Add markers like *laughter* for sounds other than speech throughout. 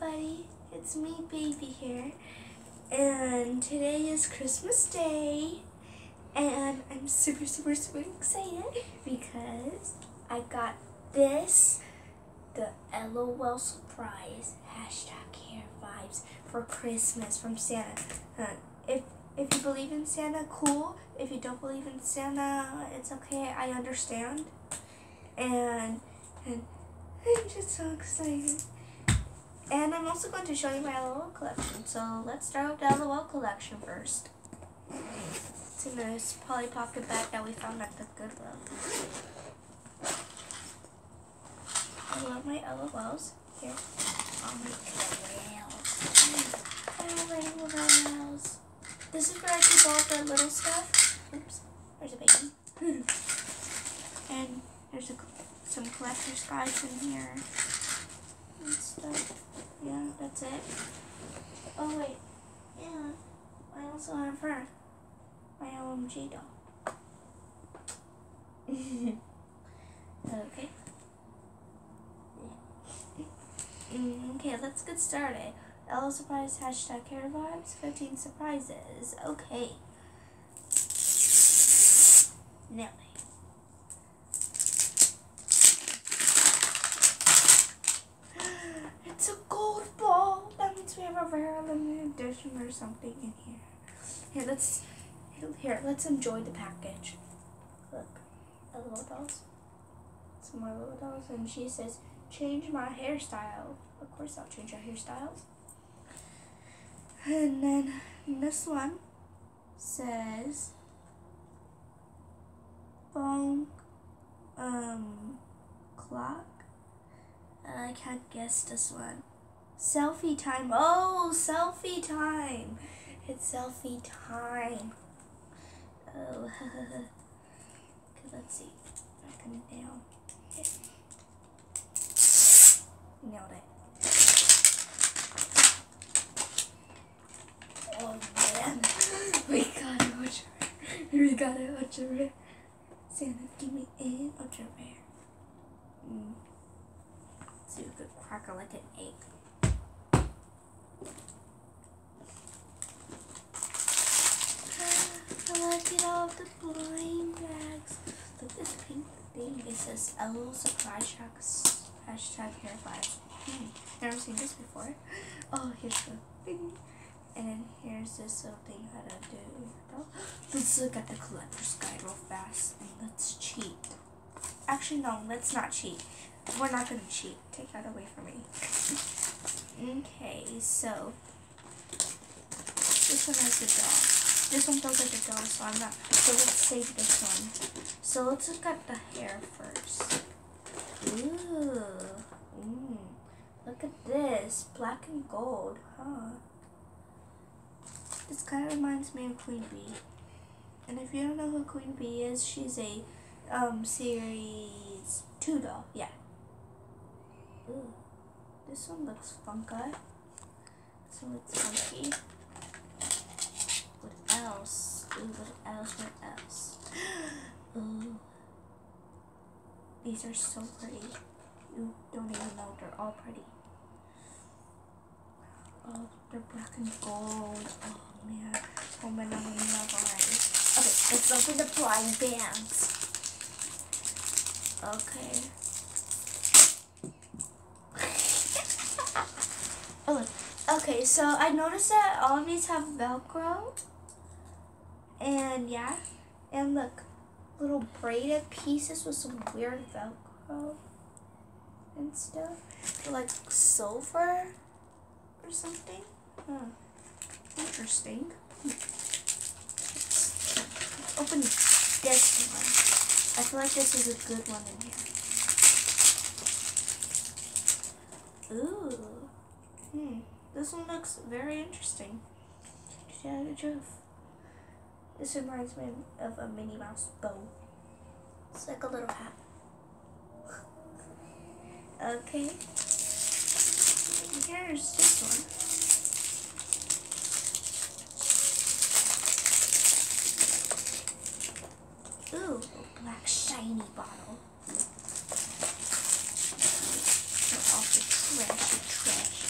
everybody, it's me, Babie here, and today is Christmas Day, and I'm super, super, super excited because I got this, the LOL surprise hashtag hair vibes for Christmas from Santa. Uh, if if you believe in Santa, cool. If you don't believe in Santa, it's okay. I understand, and and *laughs* I'm just so excited. And I'm also going to show you my LOL collection. So let's start with the LOL collection first. It's in this Polly Pocket bag that we found at the Goodwill. I love my LOLs. Here. Oh my LOLs. I love LOLs. This is where I keep all the little stuff. Oops. There's a baby. *laughs* and there's a, some collector's guides in here. And stuff. Yeah, that's it. Oh wait, yeah, I also have her, my OMG doll. *laughs* okay. Mm, okay, let's get started. LOL surprise hashtag hair vibes, 15 surprises. Okay. Now. Edition or something in here. Here, let's here. Let's enjoy the package. Look, a little dolls. Some more little dolls, and she says, "Change my hairstyle." Of course, I'll change our hairstyles. And then this one says, "Phone, um, clock." I can't guess this one. Selfie time. Oh, selfie time. It's selfie time. Oh, *laughs* okay, let's see. Back and down. Okay. Nailed it. Oh man, *laughs* we got it, ultra rare. *laughs* We got it, ultra rare. Santa, give me an ultra rare. Mm so you could crack her like an egg. I like it all the blind bags. Look at this pink thing. It says LOL Surprise Shacks hashtag hair vibes. Hmm. Never seen this before. *laughs* Oh, here's the thing. And then here's this little thing that I do. Let's look at the collector's guide real fast and let's cheat. Actually, no, let's not cheat. We're not gonna cheat. Take that away from me. *laughs* okay, so this one has the doll. This one feels like a doll, so I'm not. So let's save this one. So let's look at the hair first. Ooh, mm. look at this, black and gold, huh? This kind of reminds me of Queen Bee. And if you don't know who Queen Bee is, she's a um, series two doll. Yeah. Ooh, this one looks funky. This one looks funky. Else? Ooh, what else? What else? *gasps* Ooh. These are so pretty. You don't even know they're all pretty. Oh, they're black and gold. Oh man. Oh man, I'm in love already. Okay, let's open the blind bands. Okay. *laughs* Oh, okay, so I noticed that all of these have Velcro. And yeah, and look, little braided pieces with some weird Velcro and stuff. Like silver or something. Huh. Interesting. Let's open this one. I feel like this is a good one in here. Ooh. Hmm, this one looks very interesting. To the truth. This reminds me of a Minnie Mouse bow. It's like a little hat. *laughs* okay. Here's this one. Ooh, a black shiny bottle. Trashy trash.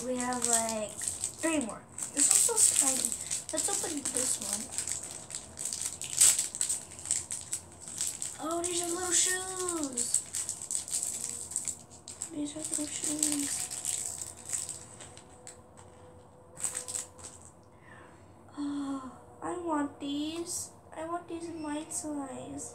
Hmm. we have like three more. This one's so tiny. Let's open this one. Oh, these are little shoes. These are little shoes. Oh, I want these. I want these in my size.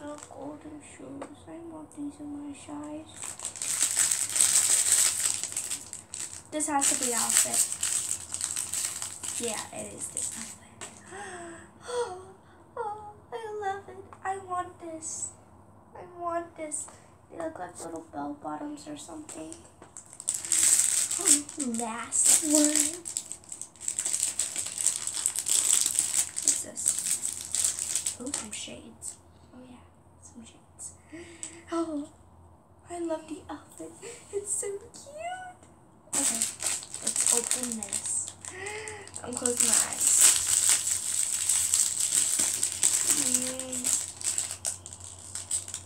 Little golden shoes. I want these in my size. This has to be outfit. Yeah, it is this outfit. Oh, *gasps* oh, I love it. I want this. I want this. They look like little bell bottoms or something. Oh, last one. What's this? Oh, some shades. Oh yeah, some shades. Oh, I love the outfit. It's so cute. Okay, let's open this. I'm closing my eyes.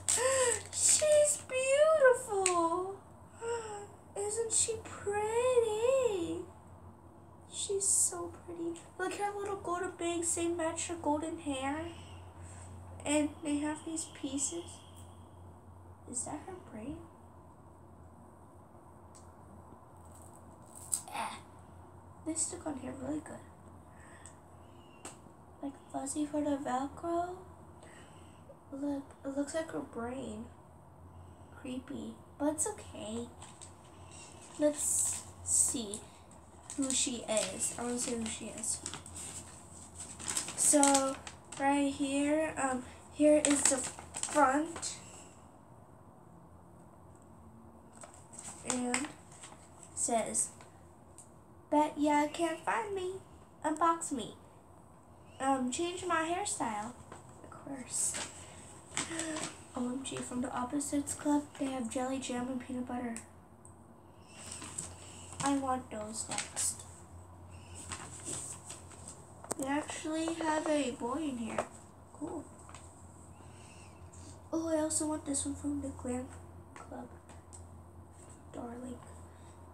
*gasps* She's beautiful. *gasps* Isn't she pretty? She's so pretty. Look at her little golden bangs. They match her golden hair. And they have these pieces. Is that her brain? Eh. They stick on here really good. Like fuzzy for the Velcro. Look, it looks like her brain. Creepy, but it's okay. Let's see who she is. I want to see who she is. So, right here, um, here is the front. And says, Bet ya can't find me. Unbox me. Um, change my hairstyle. Of course. *gasps* OMG, from the Opposites Club, they have jelly jam and peanut butter. I want those next. They actually have a boy in here. Cool. Oh, I also want this one from the Glam Club. Darling.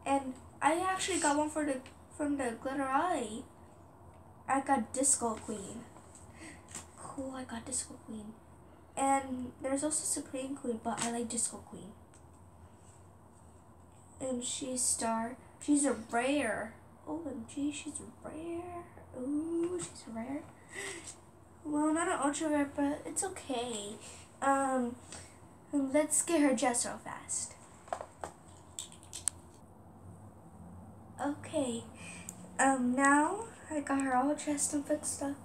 And I actually got one for the from the Glitterati. I got Disco Queen. Cool, I got Disco Queen. And there's also Supreme Queen, but I like Disco Queen. And she's star. She's a rare. OMG, she's rare. Ooh, she's rare. Well, not an ultra rare, but it's okay. Um, let's get her just real fast. Okay. Um, now I got her all dressed and fixed up.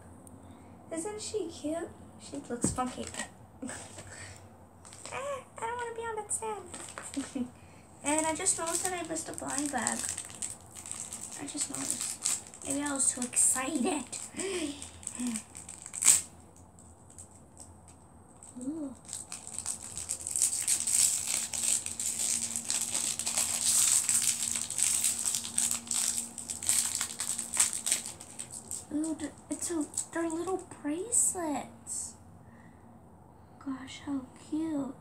Isn't she cute? She looks funky. ah, *laughs* I don't want to be on that stand. *laughs* and I just noticed that I missed a blind bag. I just noticed. Maybe I was too excited. *gasps* Ooh. Ooh, it's a, they're little bracelets. Gosh, how cute.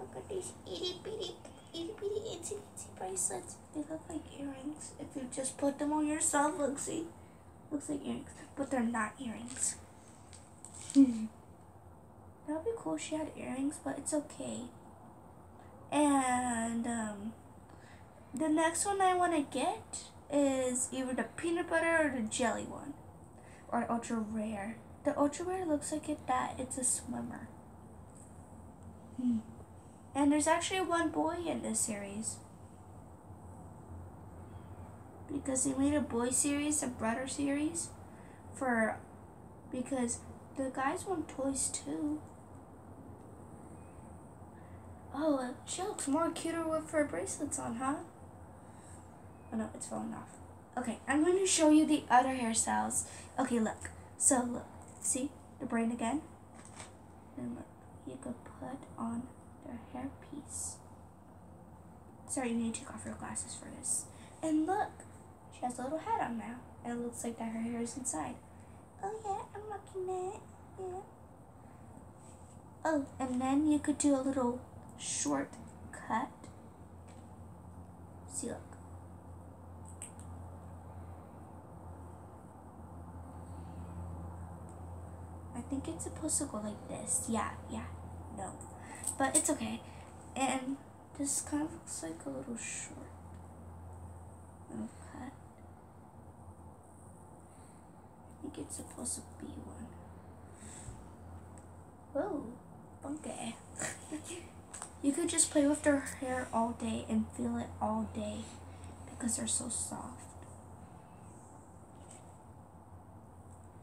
Look at these itty bitty, itty bitty, itty bitty bracelets. They look like earrings. If you just put them on yourself, look, see? Looks like earrings, but they're not earrings. *laughs* that would be cool if she had earrings, but it's okay. And, um, the next one I want to get is either the peanut butter or the jelly one, or ultra rare. The ultra rare looks like it that it's a swimmer. Hmm. And there's actually one boy in this series. Because they made a boy series, a brother series, for because the guys want toys too. Oh, she looks more cuter with her bracelets on, huh? Oh no, it's falling off. Okay, I'm going to show you the other hairstyles. Okay, look. So look, see the brain again? And look, you could put on their hair piece. Sorry, you need to take off your glasses for this. And look, she has a little hat on now. And it looks like that her hair is inside. Oh yeah, I'm looking at Yeah. Oh, and then you could do a little short cut See, look. I think it's supposed to go like this. Yeah, yeah, no. But it's okay. And this kind of looks like a little short. Cut. I think it's supposed to be one. Whoa, funky. *laughs* you could just play with their hair all day and feel it all day because they're so soft.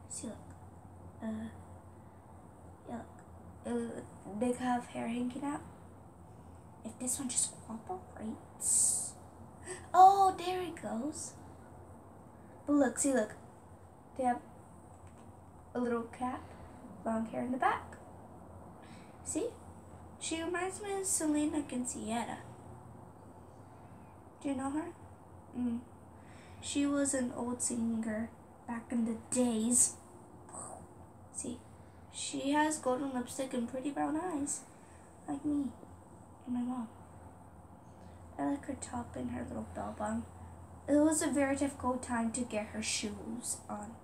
See, look. Uh, yeah, look. Uh, they have hair hanging out. If this one just cooperates. Oh, there it goes. But look, see, look. They have a little cap, long hair in the back. See? She reminds me of Selena Quintanilla. Do you know her? Mm. She was an old singer back in the days. See? She has golden lipstick and pretty brown eyes, like me and my mom. I like her top and her little bell bun. It was a very difficult time to get her shoes on.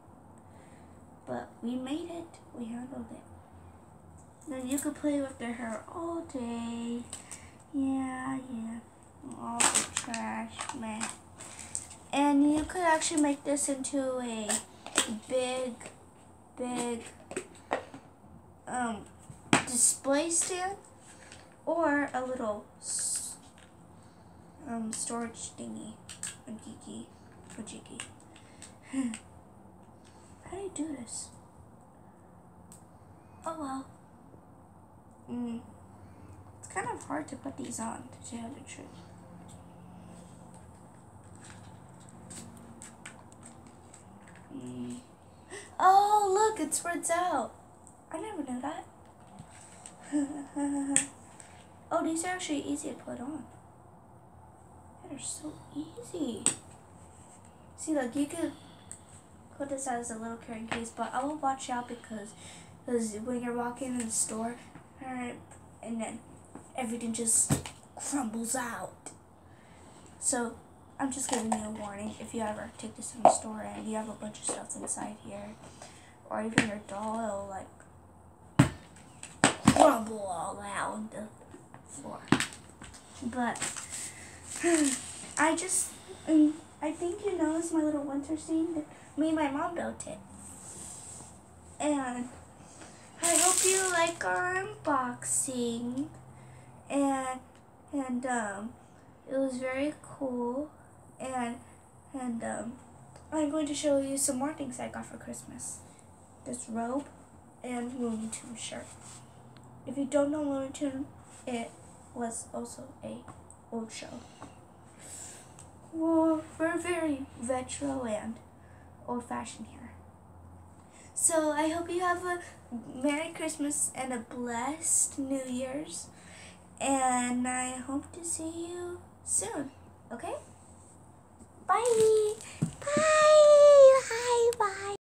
But we made it. We handled it. Then you could play with their hair all day. Yeah, yeah. All the trash, man. And you could actually make this into a big, big um, display stand or a little um, storage thingy, a geeky, a jiggy. *laughs* How do you do this? Oh well. Mm. It's kind of hard to put these on, to tell the truth. Mm. *gasps* Oh, look, it spreads out. I never knew that. *laughs* oh, these are actually easy to put on. They're so easy. See, look, you could put this as a little carrying case, but I will watch out because, because when you're walking in the store, and then everything just crumbles out. So I'm just giving you a warning if you ever take this in the store and you have a bunch of stuff inside here, or even your doll, it'll like crumble all out the floor. But *sighs* I just, um, I think you noticed my little winter scene. That me and my mom built it, and I hope you like our unboxing. And and um it was very cool and and um I'm going to show you some more things I got for Christmas. This robe and Looney Tunes shirt. If you don't know Looney Tunes, it was also a old show. Well, we're very retro and old fashioned here. So I hope you have a Merry Christmas and a blessed New Year's. And I hope to see you soon. Okay? Bye. Bye. Bye. Bye.